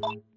you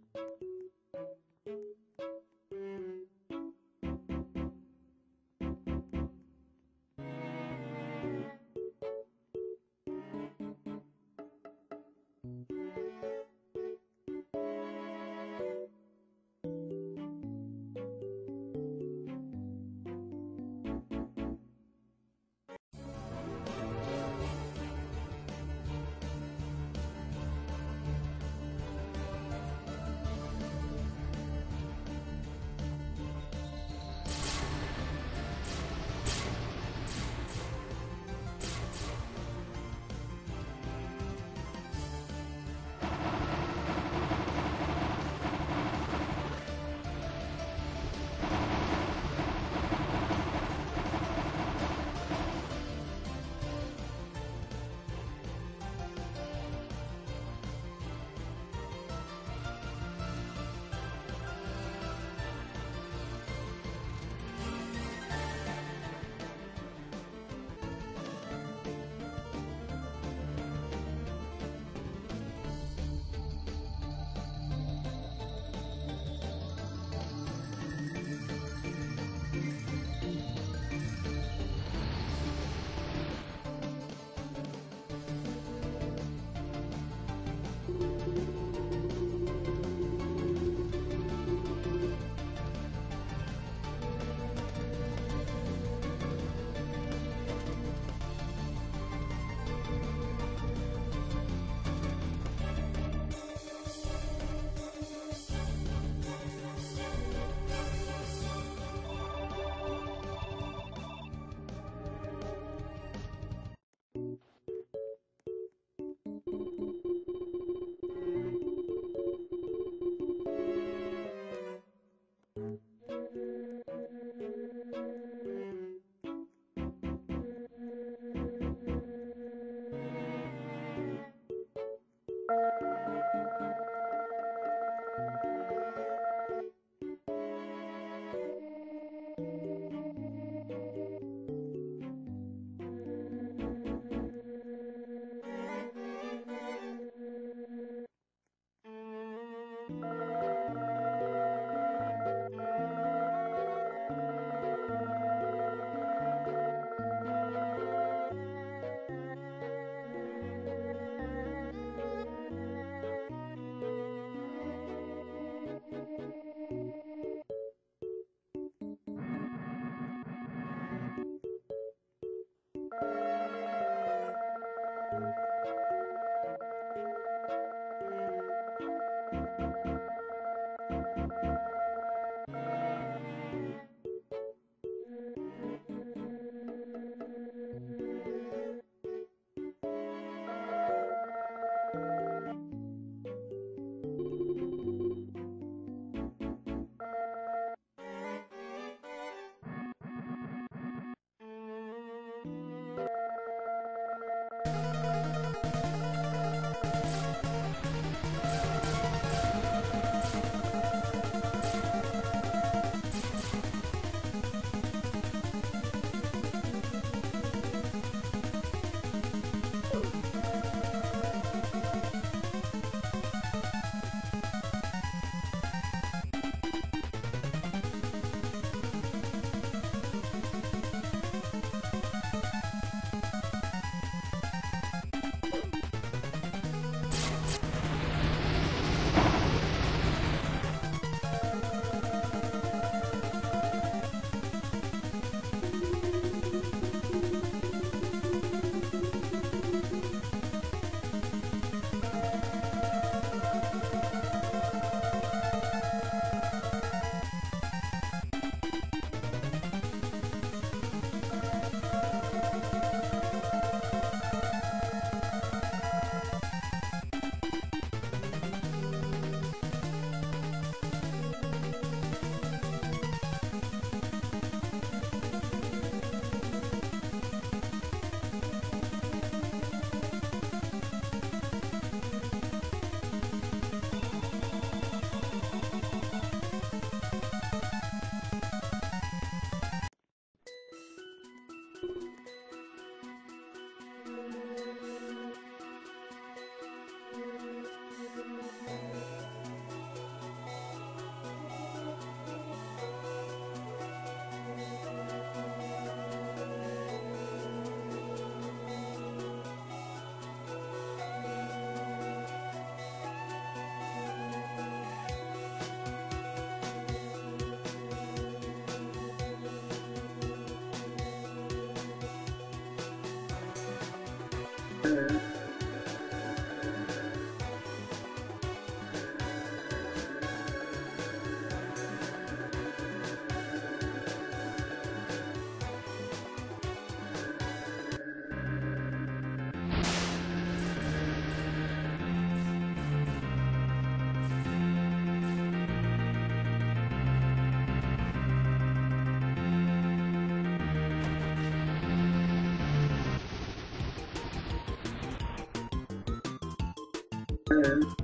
Uh,